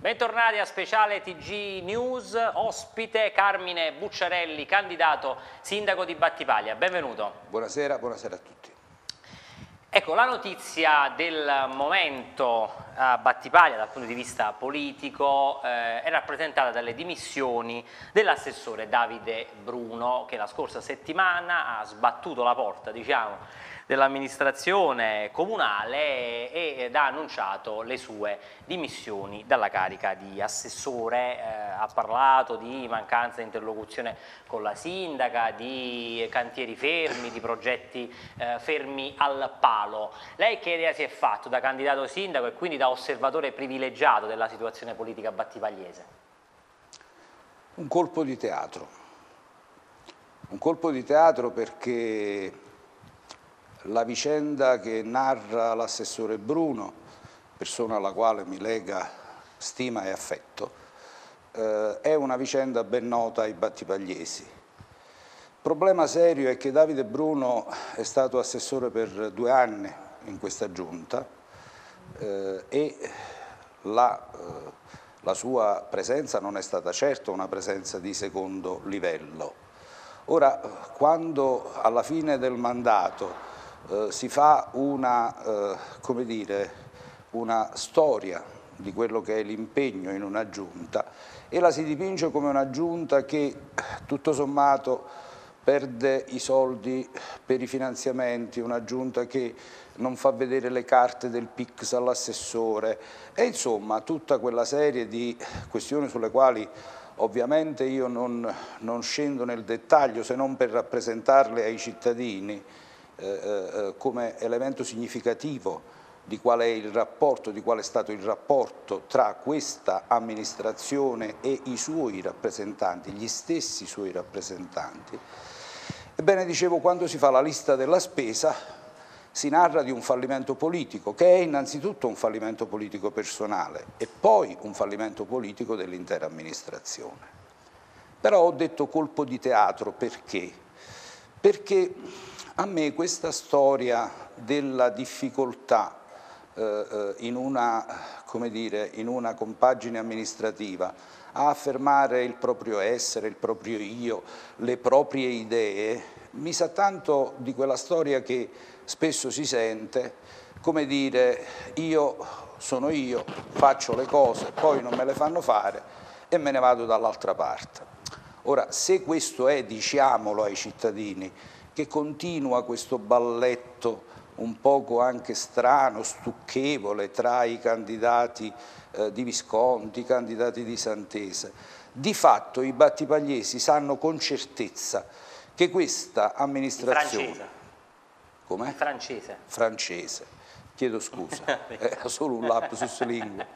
Bentornati a speciale TG News, ospite Carmine Bucciarelli, candidato sindaco di Battipaglia. Benvenuto. Buonasera, buonasera a tutti. Ecco, la notizia del momento a Battipaglia dal punto di vista politico eh, è rappresentata dalle dimissioni dell'assessore Davide Bruno che la scorsa settimana ha sbattuto la porta, diciamo, dell'amministrazione comunale ed ha annunciato le sue dimissioni dalla carica di assessore, eh, ha parlato di mancanza di interlocuzione con la sindaca, di cantieri fermi, di progetti eh, fermi al palo. Lei che idea si è fatto da candidato sindaco e quindi da osservatore privilegiato della situazione politica battipagliese? Un colpo di teatro. Un colpo di teatro perché la vicenda che narra l'assessore Bruno, persona alla quale mi lega stima e affetto, eh, è una vicenda ben nota ai battipagliesi. Il problema serio è che Davide Bruno è stato assessore per due anni in questa giunta eh, e la, eh, la sua presenza non è stata certo una presenza di secondo livello. Ora, quando alla fine del mandato eh, si fa una, eh, dire, una storia di quello che è l'impegno in una giunta e la si dipinge come una giunta che tutto sommato perde i soldi per i finanziamenti, una giunta che non fa vedere le carte del PIX all'assessore. E insomma tutta quella serie di questioni sulle quali ovviamente io non, non scendo nel dettaglio se non per rappresentarle ai cittadini, eh, eh, come elemento significativo di qual è il rapporto, di qual è stato il rapporto tra questa amministrazione e i suoi rappresentanti, gli stessi suoi rappresentanti. Ebbene, dicevo, quando si fa la lista della spesa si narra di un fallimento politico, che è innanzitutto un fallimento politico personale e poi un fallimento politico dell'intera amministrazione. Però ho detto colpo di teatro perché? Perché a me questa storia della difficoltà eh, eh, in, una, dire, in una compagine amministrativa a affermare il proprio essere, il proprio io, le proprie idee, mi sa tanto di quella storia che spesso si sente, come dire io sono io, faccio le cose, poi non me le fanno fare e me ne vado dall'altra parte. Ora, se questo è, diciamolo ai cittadini, che continua questo balletto un poco anche strano, stucchevole tra i candidati eh, di Visconti, i candidati di Santese. Di fatto i battipagliesi sanno con certezza che questa amministrazione... Francese. Come? Francese. Francese. Chiedo scusa, era solo un lapsus lingua.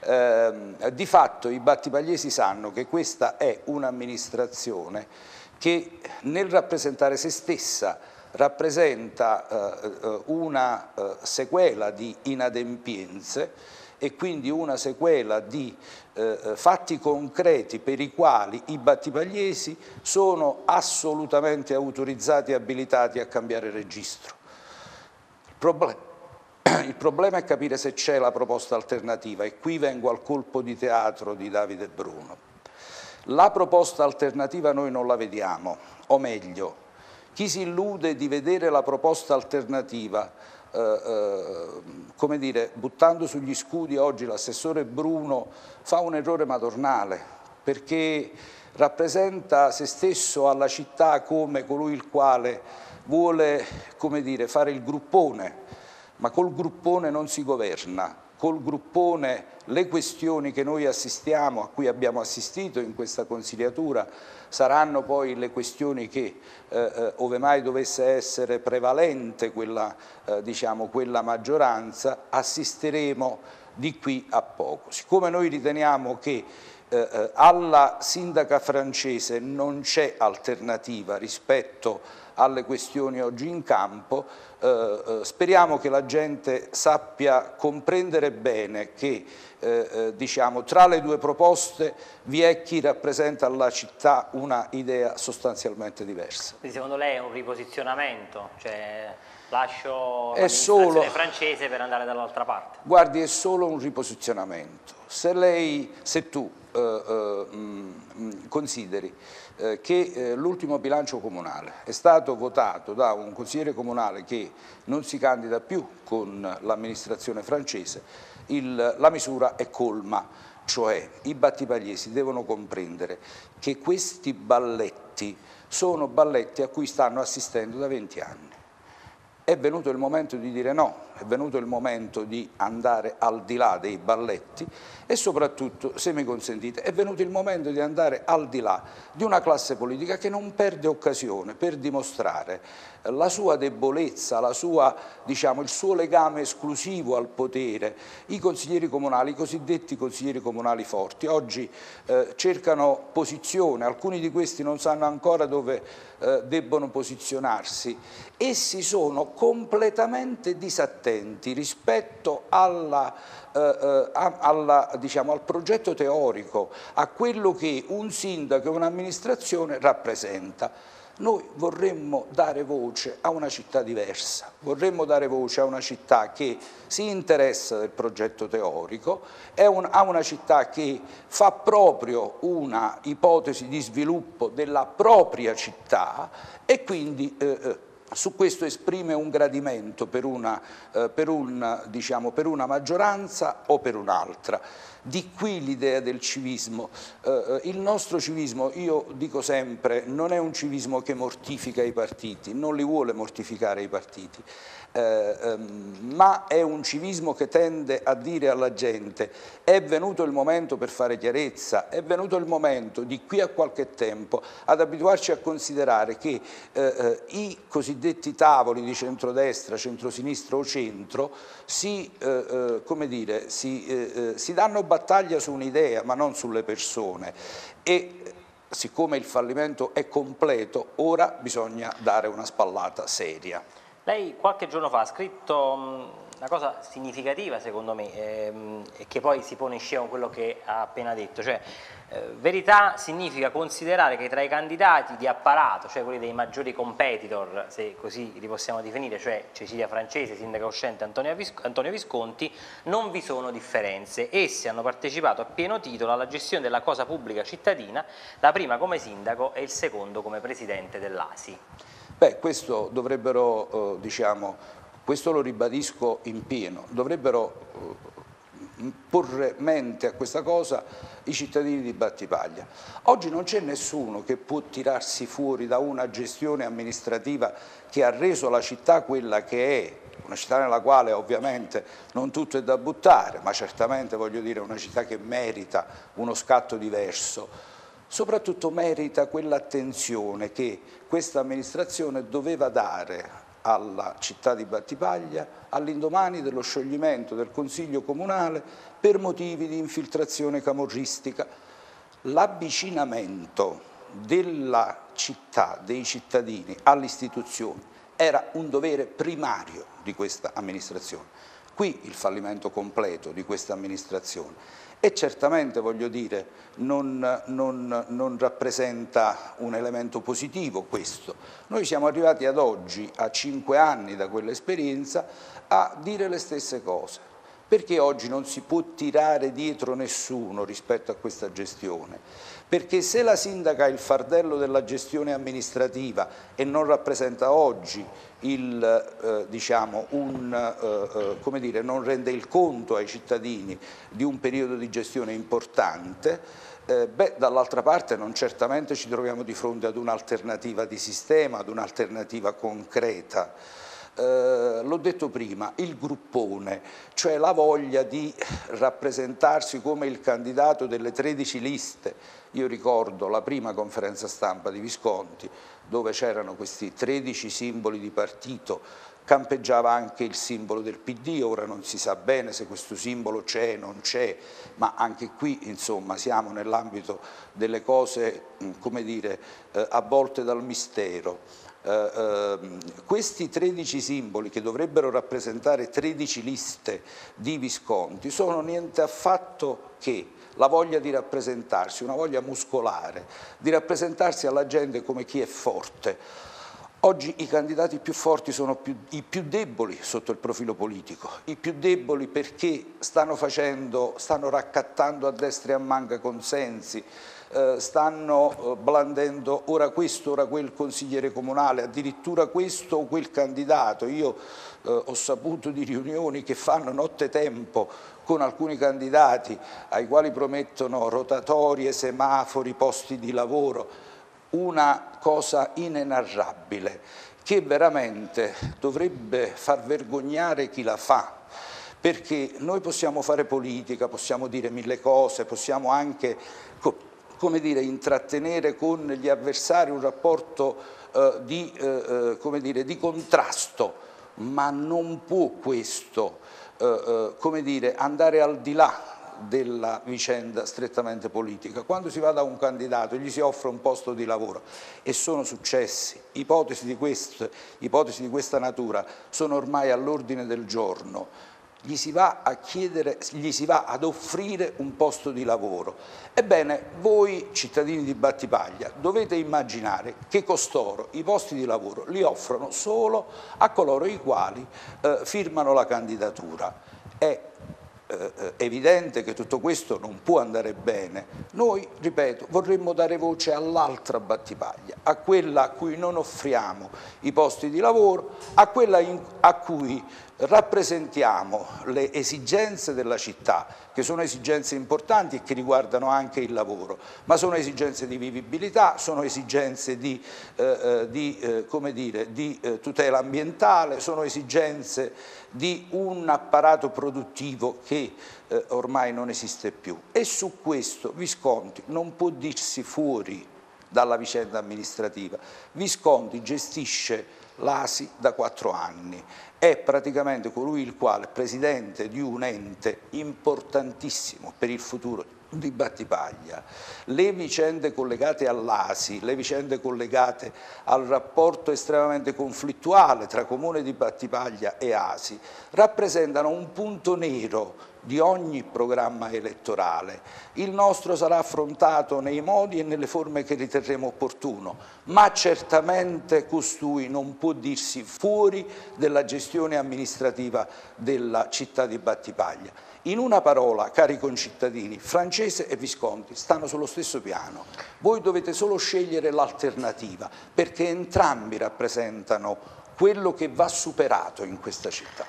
Eh, di fatto i battipagliesi sanno che questa è un'amministrazione che nel rappresentare se stessa rappresenta eh, eh, una eh, sequela di inadempienze e quindi una sequela di eh, eh, fatti concreti per i quali i battipagliesi sono assolutamente autorizzati e abilitati a cambiare registro. Il, problem il problema è capire se c'è la proposta alternativa e qui vengo al colpo di teatro di Davide Bruno. La proposta alternativa noi non la vediamo, o meglio, chi si illude di vedere la proposta alternativa, eh, eh, come dire, buttando sugli scudi oggi l'assessore Bruno, fa un errore madornale, perché rappresenta se stesso alla città come colui il quale vuole, come dire, fare il gruppone, ma col gruppone non si governa, col gruppone le questioni che noi assistiamo, a cui abbiamo assistito in questa consigliatura, saranno poi le questioni che, eh, eh, ove mai dovesse essere prevalente quella, eh, diciamo, quella maggioranza, assisteremo di qui a poco. Siccome noi riteniamo che eh, eh alla sindaca francese non c'è alternativa rispetto alle questioni oggi in campo, eh, eh, speriamo che la gente sappia comprendere bene che eh, eh, diciamo, tra le due proposte vi è chi rappresenta alla città una idea sostanzialmente diversa. Quindi secondo lei è un riposizionamento? Cioè Lascio è solo francese per andare dall'altra parte. Guardi, è solo un riposizionamento. Se, lei, se tu consideri eh, che eh, l'ultimo bilancio comunale è stato votato da un consigliere comunale che non si candida più con l'amministrazione francese, il, la misura è colma, cioè i battipagliesi devono comprendere che questi balletti sono balletti a cui stanno assistendo da 20 anni. È venuto il momento di dire no, è venuto il momento di andare al di là dei balletti e soprattutto, se mi consentite, è venuto il momento di andare al di là di una classe politica che non perde occasione per dimostrare la sua debolezza, la sua, diciamo, il suo legame esclusivo al potere. I consiglieri comunali, i cosiddetti consiglieri comunali forti, oggi eh, cercano posizione, alcuni di questi non sanno ancora dove eh, debbono posizionarsi. Essi sono completamente disattenti rispetto alla eh, eh alla, diciamo, al progetto teorico, a quello che un sindaco e un'amministrazione rappresenta. Noi vorremmo dare voce a una città diversa, vorremmo dare voce a una città che si interessa del progetto teorico, un, a una città che fa proprio una ipotesi di sviluppo della propria città e quindi eh, eh su questo esprime un gradimento per una, eh, per un, diciamo, per una maggioranza o per un'altra. Di qui l'idea del civismo. Eh, eh, il nostro civismo, io dico sempre, non è un civismo che mortifica i partiti, non li vuole mortificare i partiti, eh, ehm, ma è un civismo che tende a dire alla gente è venuto il momento per fare chiarezza, è venuto il momento di qui a qualche tempo ad abituarci a considerare che eh, eh i cosiddetti tavoli di centrodestra, centrosinistra o centro si, eh, come dire, si, si danno battaglia su un'idea ma non sulle persone e siccome il fallimento è completo ora bisogna dare una spallata seria. Lei qualche giorno fa ha scritto una cosa significativa secondo me ehm, e che poi si pone in scena con quello che ha appena detto, cioè eh, verità significa considerare che tra i candidati di apparato, cioè quelli dei maggiori competitor, se così li possiamo definire, cioè Cecilia Francese, sindaca uscente Antonio, Visc Antonio Visconti, non vi sono differenze. Essi hanno partecipato a pieno titolo alla gestione della cosa pubblica cittadina, la prima come sindaco e il secondo come presidente dell'ASI. Beh, questo dovrebbero, eh, diciamo, questo lo ribadisco in pieno, dovrebbero eh, porre mente a questa cosa i cittadini di Battipaglia. Oggi non c'è nessuno che può tirarsi fuori da una gestione amministrativa che ha reso la città quella che è, una città nella quale ovviamente non tutto è da buttare, ma certamente voglio dire una città che merita uno scatto diverso soprattutto merita quell'attenzione che questa amministrazione doveva dare alla città di Battipaglia all'indomani dello scioglimento del Consiglio Comunale per motivi di infiltrazione camorristica. L'avvicinamento della città, dei cittadini all'istituzione era un dovere primario di questa amministrazione. Qui il fallimento completo di questa amministrazione e certamente, voglio dire, non, non, non, rappresenta un elemento positivo questo. Noi siamo arrivati ad oggi, a cinque anni da quell'esperienza, a dire le stesse cose. Perché oggi non si può tirare dietro nessuno rispetto a questa gestione? Perché se la sindaca ha il fardello della gestione amministrativa e non rappresenta oggi il, eh, diciamo, un, eh, eh come dire, non rende il conto ai cittadini di un periodo di gestione importante, eh, dall'altra parte non certamente ci troviamo di fronte ad un'alternativa di sistema, ad un'alternativa concreta eh, l'ho detto prima, il gruppone, cioè la voglia di rappresentarsi come il candidato delle 13 liste. Io ricordo la prima conferenza stampa di Visconti dove c'erano questi 13 simboli di partito, campeggiava anche il simbolo del PD, ora non si sa bene se questo simbolo c'è o non c'è, ma anche qui insomma siamo nell'ambito delle cose, come dire, eh, avvolte dal mistero. Eh, ehm, questi 13 simboli che dovrebbero rappresentare 13 liste di Visconti sono niente affatto che la voglia di rappresentarsi, una voglia muscolare, di rappresentarsi alla gente come chi è forte. Oggi i candidati più forti sono più, i più deboli sotto il profilo politico, i più deboli perché stanno, facendo, stanno raccattando a destra e a manca consensi, stanno eh, blandendo ora questo, ora quel consigliere comunale, addirittura questo o quel candidato. Io eh, ho saputo di riunioni che fanno notte tempo con alcuni candidati ai quali promettono rotatorie, semafori, posti di lavoro una cosa inenarrabile che veramente dovrebbe far vergognare chi la fa perché noi possiamo fare politica, possiamo dire mille cose, possiamo anche come dire, intrattenere con gli avversari un rapporto eh, di, eh, eh dire, di, contrasto, ma non può questo eh, eh, dire, andare al di là della vicenda strettamente politica. Quando si va da un candidato e gli si offre un posto di lavoro e sono successi, ipotesi di, queste, ipotesi di questa natura sono ormai all'ordine del giorno, gli si chiedere, gli si va ad offrire un posto di lavoro. Ebbene, voi cittadini di Battipaglia dovete immaginare che costoro i posti di lavoro li offrono solo a coloro i quali eh, firmano la candidatura. È eh, evidente che tutto questo non può andare bene, noi, ripeto, vorremmo dare voce all'altra battipaglia, a quella a cui non offriamo i posti di lavoro, a quella in, a cui rappresentiamo le esigenze della città, che sono esigenze importanti e che riguardano anche il lavoro, ma sono esigenze di vivibilità, sono esigenze di, eh, eh di, eh, dire, di eh, tutela ambientale, sono esigenze di un apparato produttivo che eh, ormai non esiste più. E su questo Visconti non può dirsi fuori dalla vicenda amministrativa. Visconti gestisce l'ASI da quattro anni. È praticamente colui il quale è presidente di un ente importantissimo per il futuro di Battipaglia. Le vicende collegate all'ASI, le vicende collegate al rapporto estremamente conflittuale tra Comune di Battipaglia e ASI rappresentano un punto nero di ogni programma elettorale. Il nostro sarà affrontato nei modi e nelle forme che riterremo opportuno, ma certamente costui non può dirsi fuori della gestione amministrativa della città di Battipaglia. In una parola, cari concittadini, Francese e Visconti stanno sullo stesso piano. Voi dovete solo scegliere l'alternativa, perché entrambi rappresentano quello che va superato in questa città.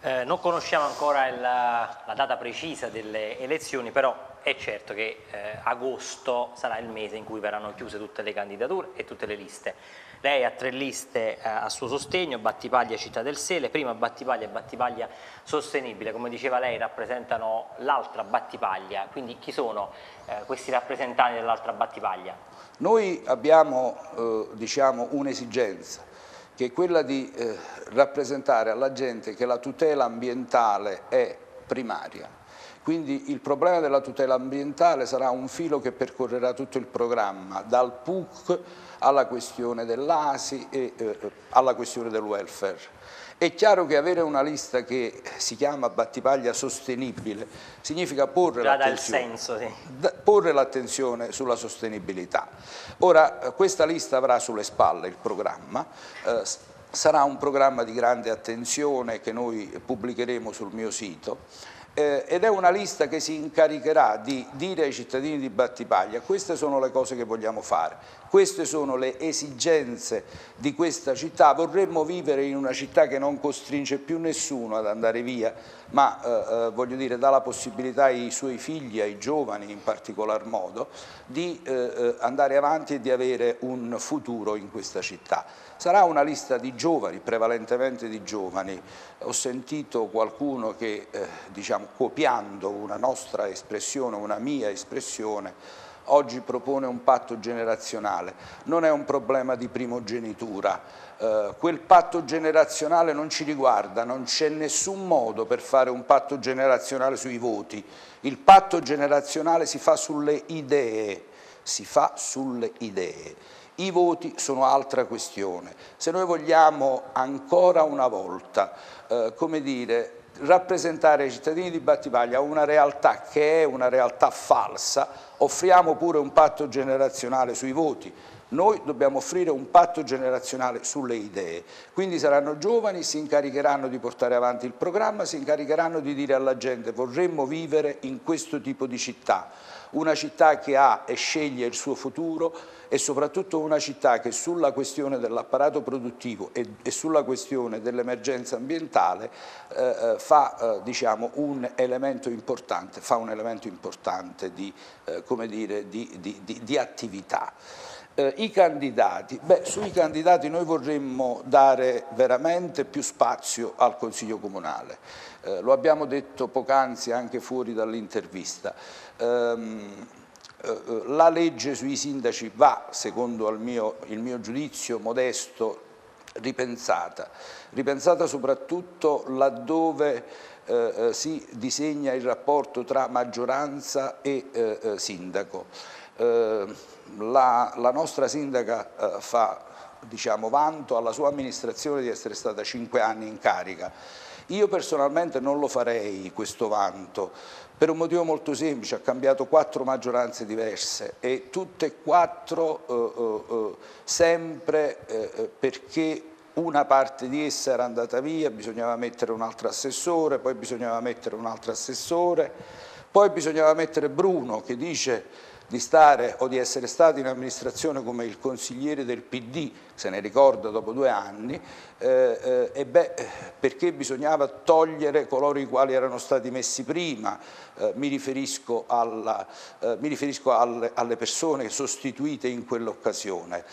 Eh, non conosciamo ancora il, la data precisa delle elezioni, però è certo che eh, agosto sarà il mese in cui verranno chiuse tutte le candidature e tutte le liste. Lei ha tre liste eh, a suo sostegno, Battipaglia Città del Sele, prima Battipaglia e Battipaglia Sostenibile, come diceva lei rappresentano l'altra Battipaglia, quindi chi sono eh, questi rappresentanti dell'altra Battipaglia? Noi abbiamo eh, diciamo, un'esigenza che è quella di eh, rappresentare alla gente che la tutela ambientale è primaria quindi il problema della tutela ambientale sarà un filo che percorrerà tutto il programma, dal PUC alla questione dell'ASI e eh, alla questione del welfare. È chiaro che avere una lista che si chiama Battipaglia sostenibile significa porre l'attenzione sì. sulla sostenibilità. Ora, questa lista avrà sulle spalle il programma, eh, sarà un programma di grande attenzione che noi pubblicheremo sul mio sito eh, ed è una lista che si incaricherà di dire ai cittadini di Battipaglia queste sono le cose che vogliamo fare, queste sono le esigenze di questa città, vorremmo vivere in una città che non costringe più nessuno ad andare via, ma eh, eh voglio dire dà la possibilità ai suoi figli, ai giovani in particolar modo, di eh, eh andare avanti e di avere un futuro in questa città. Sarà una lista di giovani, prevalentemente di giovani. Ho sentito qualcuno che, eh, diciamo, copiando una nostra espressione, una mia espressione, oggi propone un patto generazionale. Non è un problema di primogenitura, eh, quel patto generazionale non ci riguarda, non c'è nessun modo per fare un patto generazionale sui voti. Il patto generazionale si fa sulle idee, si fa sulle idee. I voti sono altra questione. Se noi vogliamo ancora una volta, eh, come dire, rappresentare ai cittadini di Battipaglia una realtà che è una realtà falsa, offriamo pure un patto generazionale sui voti, noi dobbiamo offrire un patto generazionale sulle idee, quindi saranno giovani, si incaricheranno di portare avanti il programma, si incaricheranno di dire alla gente vorremmo vivere in questo tipo di città, una città che ha e sceglie il suo futuro e soprattutto una città che sulla questione dell'apparato produttivo e, e, sulla questione dell'emergenza ambientale eh, eh fa, eh, diciamo, un elemento importante, fa un elemento importante di, eh, dire, di, di, di attività. Eh, I candidati, beh, sui candidati noi vorremmo dare veramente più spazio al Consiglio Comunale, eh, lo abbiamo detto poc'anzi anche fuori dall'intervista. Ehm, eh, la legge sui sindaci va, secondo il mio, il mio giudizio modesto, ripensata, ripensata soprattutto laddove eh, eh, si disegna il rapporto tra maggioranza e eh, eh sindaco. Eh, la, la, nostra sindaca eh, fa diciamo, vanto alla sua amministrazione di essere stata cinque anni in carica. Io personalmente non lo farei questo vanto, per un motivo molto semplice, ha cambiato quattro maggioranze diverse e tutte e quattro eh, eh, eh sempre eh, perché una parte di essa era andata via, bisognava mettere un altro assessore, poi bisognava mettere un altro assessore, poi bisognava mettere Bruno che dice di stare o di essere stato in amministrazione come il consigliere del PD, se ne ricorda dopo due anni, eh, eh, beh, perché bisognava togliere coloro i quali erano stati messi prima, eh, mi riferisco, alla, eh, mi riferisco alle, alle persone sostituite in quell'occasione.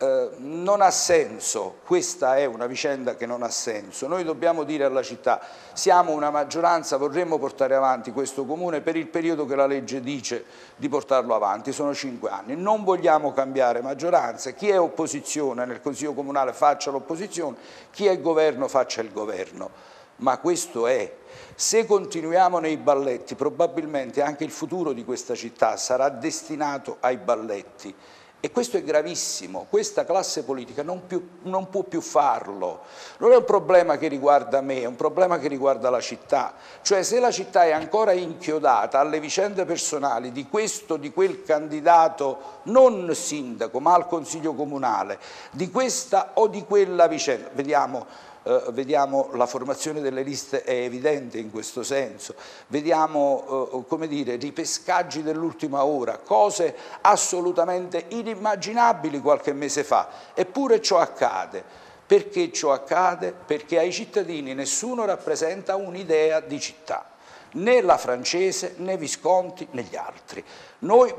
Eh, non ha senso, questa è una vicenda che non ha senso. Noi dobbiamo dire alla città, siamo una maggioranza, vorremmo portare avanti questo comune per il periodo che la legge dice di portarlo avanti, sono cinque anni. Non vogliamo cambiare maggioranza, chi è opposizione nel Consiglio Comunale faccia l'opposizione, chi è governo faccia il governo. Ma questo è, se continuiamo nei balletti probabilmente anche il futuro di questa città sarà destinato ai balletti e questo è gravissimo, questa classe politica non, più, non, può più farlo. Non è un problema che riguarda me, è un problema che riguarda la città. Cioè se la città è ancora inchiodata alle vicende personali di questo, di quel candidato, non sindaco, ma al Consiglio Comunale, di questa o di quella vicenda, vediamo eh, vediamo la formazione delle liste è evidente in questo senso, vediamo eh, come dire, ripescaggi dell'ultima ora, cose assolutamente inimmaginabili qualche mese fa, eppure ciò accade. Perché ciò accade? Perché ai cittadini nessuno rappresenta un'idea di città, né la francese, né Visconti, né gli altri. Noi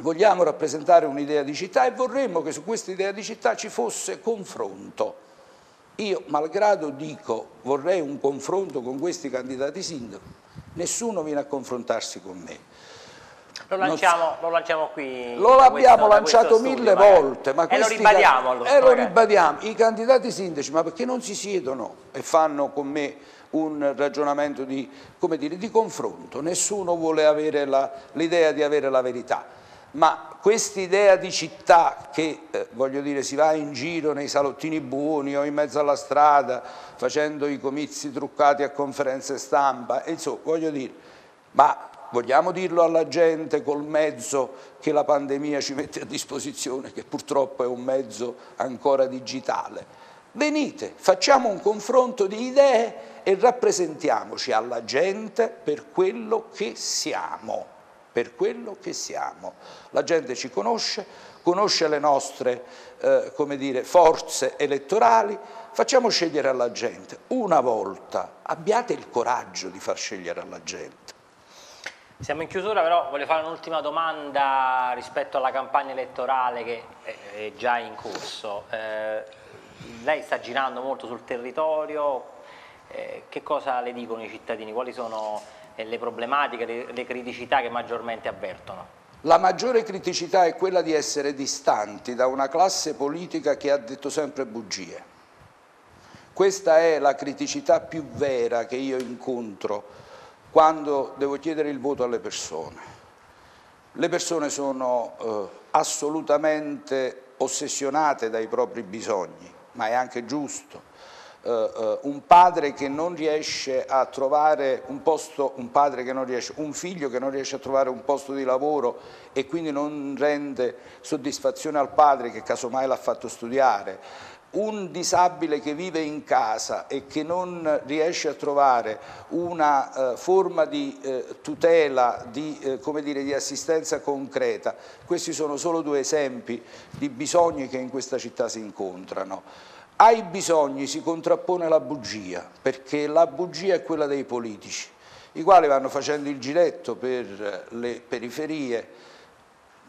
vogliamo rappresentare un'idea di città e vorremmo che su questa idea di città ci fosse confronto io, malgrado dico, vorrei un confronto con questi candidati sindaco, nessuno viene a confrontarsi con me. Lo lanciamo, lo lanciamo qui. Lo abbiamo lanciato mille studio, volte. Ma e lo ribadiamo. Allora, e lo ribadiamo. I candidati sindaci, ma perché non si siedono e fanno con me un ragionamento di, dire, di confronto? Nessuno vuole avere l'idea di avere la verità ma quest'idea di città che, eh, voglio dire, si va in giro nei salottini buoni o in mezzo alla strada facendo i comizi truccati a conferenze stampa, insomma, voglio dire, ma vogliamo dirlo alla gente col mezzo che la pandemia ci mette a disposizione, che purtroppo è un mezzo ancora digitale. Venite, facciamo un confronto di idee e rappresentiamoci alla gente per quello che siamo per quello che siamo. La gente ci conosce, conosce le nostre eh, dire, forze elettorali, facciamo scegliere alla gente. Una volta abbiate il coraggio di far scegliere alla gente. Siamo in chiusura, però voglio fare un'ultima domanda rispetto alla campagna elettorale che è già in corso. Eh, lei sta girando molto sul territorio, eh, che cosa le dicono i cittadini? Quali sono le problematiche, le, criticità che maggiormente avvertono? La maggiore criticità è quella di essere distanti da una classe politica che ha detto sempre bugie. Questa è la criticità più vera che io incontro quando devo chiedere il voto alle persone. Le persone sono eh, assolutamente ossessionate dai propri bisogni, ma è anche giusto eh, un padre che non riesce a trovare un posto, un padre che non riesce, un figlio che non riesce a trovare un posto di lavoro e quindi non rende soddisfazione al padre che casomai l'ha fatto studiare, un disabile che vive in casa e che non riesce a trovare una eh, forma di eh, tutela, di, eh, dire, di, assistenza concreta, questi sono solo due esempi di bisogni che in questa città si incontrano. Ai bisogni si contrappone la bugia, perché la bugia è quella dei politici, i quali vanno facendo il giretto per le periferie,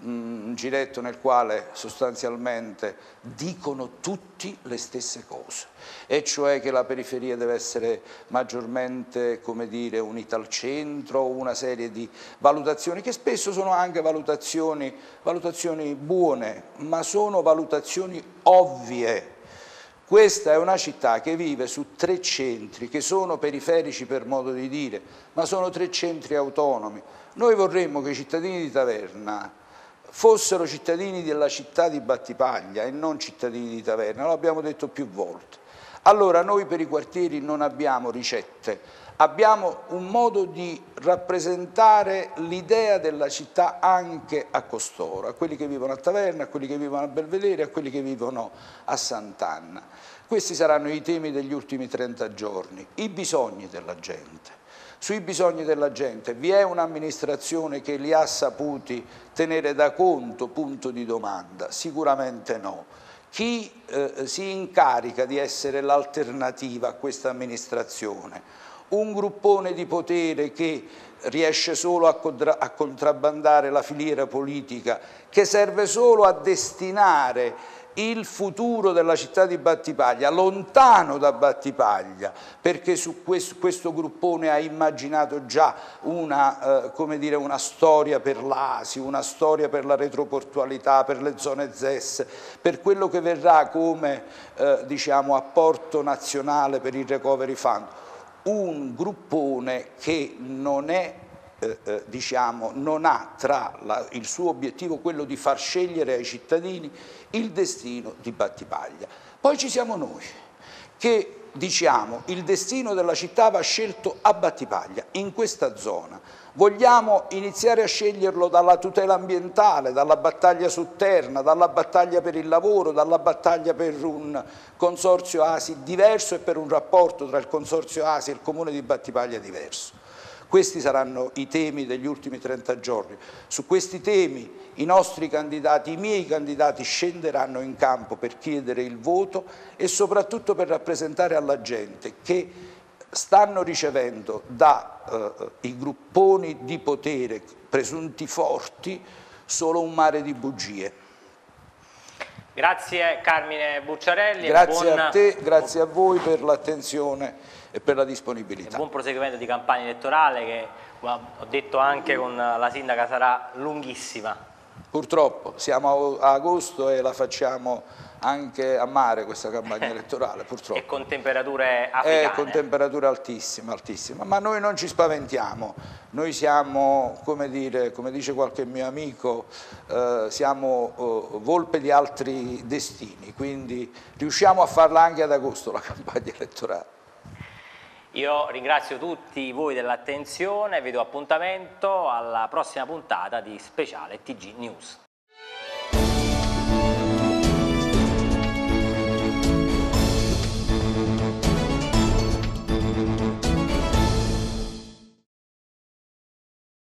un giretto nel quale sostanzialmente dicono tutti le stesse cose, e cioè che la periferia deve essere maggiormente, dire, unita al centro, una serie di valutazioni che spesso sono anche valutazioni, valutazioni buone, ma sono valutazioni ovvie. Questa è una città che vive su tre centri, che sono periferici per modo di dire, ma sono tre centri autonomi. Noi vorremmo che i cittadini di Taverna fossero cittadini della città di Battipaglia e non cittadini di Taverna, lo abbiamo detto più volte. Allora noi per i quartieri non abbiamo ricette, abbiamo un modo di rappresentare l'idea della città anche a costoro, a quelli che vivono a Taverna, a quelli che vivono a Belvedere, a quelli che vivono a Sant'Anna. Questi saranno i temi degli ultimi 30 giorni, i bisogni della gente sui bisogni della gente vi è un'amministrazione che li ha saputi tenere da conto, punto di domanda? Sicuramente no. Chi eh, si incarica di essere l'alternativa a questa amministrazione? Un gruppone di potere che riesce solo a, a contrabbandare la filiera politica, che serve solo a destinare il futuro della città di Battipaglia, lontano da Battipaglia, perché su questo, questo gruppone ha immaginato già una, eh, dire, una storia per l'Asi, una storia per la retroportualità, per le zone ZES, per quello che verrà come eh, diciamo, apporto nazionale per il Recovery Fund. Un gruppone che non è eh, eh, diciamo, non ha tra la, il suo obiettivo quello di far scegliere ai cittadini il destino di Battipaglia. Poi ci siamo noi che diciamo il destino della città va scelto a Battipaglia, in questa zona. Vogliamo iniziare a sceglierlo dalla tutela ambientale, dalla battaglia su Terna, dalla battaglia per il lavoro, dalla battaglia per un consorzio ASI diverso e per un rapporto tra il consorzio ASI e il comune di Battipaglia diverso. Questi saranno i temi degli ultimi 30 giorni. Su questi temi i nostri candidati, i miei candidati scenderanno in campo per chiedere il voto e soprattutto per rappresentare alla gente che stanno ricevendo dai eh, grupponi di potere presunti forti solo un mare di bugie. Grazie Carmine Bucciarelli. Grazie buon... a te, grazie a voi per l'attenzione e per la disponibilità. buon proseguimento di campagna elettorale che, come ho detto anche con la sindaca, sarà lunghissima. Purtroppo, siamo a agosto e la facciamo anche a mare questa campagna elettorale, purtroppo. E con temperature africane. E con temperature altissime, altissime. Ma noi non ci spaventiamo, noi siamo, come, dire, come dice qualche mio amico, eh, siamo eh, volpe di altri destini, quindi riusciamo a farla anche ad agosto la campagna elettorale. Io ringrazio tutti voi dell'attenzione, vi do appuntamento alla prossima puntata di Speciale TG News.